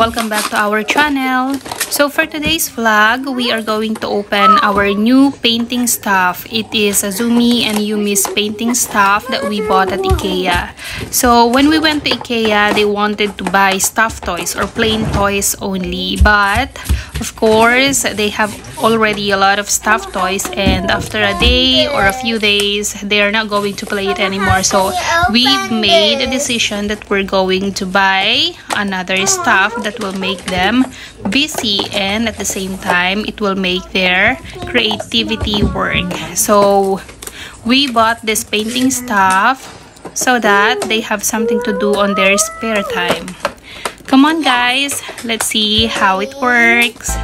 Welcome back to our channel. So for today's vlog, we are going to open our new painting stuff. It is Azumi and Yumi's painting stuff that we bought at Ikea. So when we went to Ikea, they wanted to buy stuffed toys or plain toys only. But of course, they have already a lot of stuffed toys and after a day or a few days, they are not going to play it anymore. So we've made a decision that we're going to buy another stuff that will make them busy and at the same time it will make their creativity work so we bought this painting stuff so that they have something to do on their spare time come on guys. Let's see how it works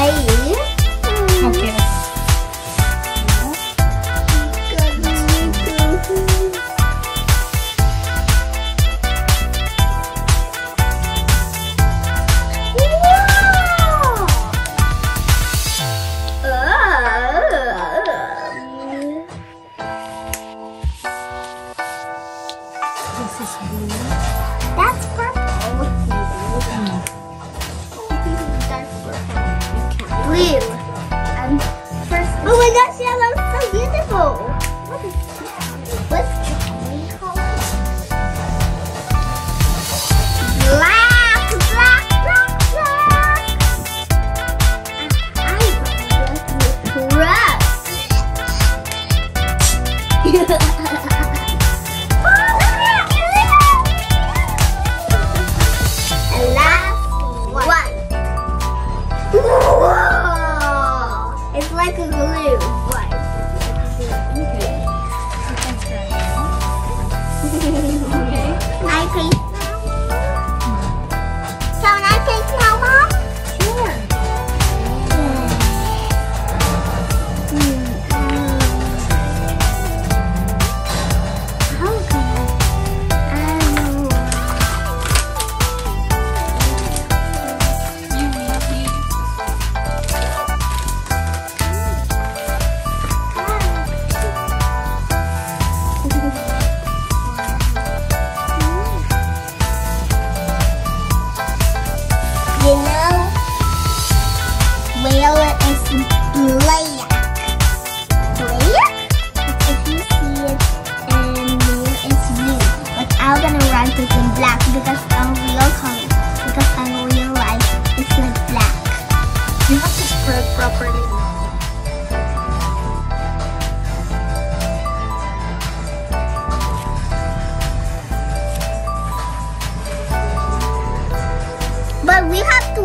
aí. Ha ha ha ha!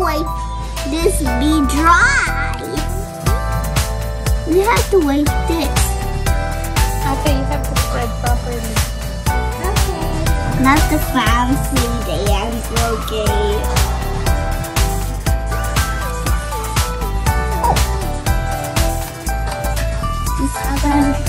We have to wait this be dry. We have to wait this. Okay, you have to spread properly. Okay. Not the fancy dance, okay. This other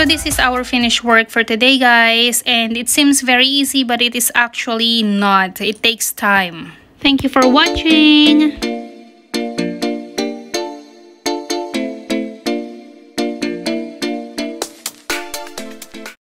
So this is our finished work for today guys and it seems very easy but it is actually not. It takes time. Thank you for watching!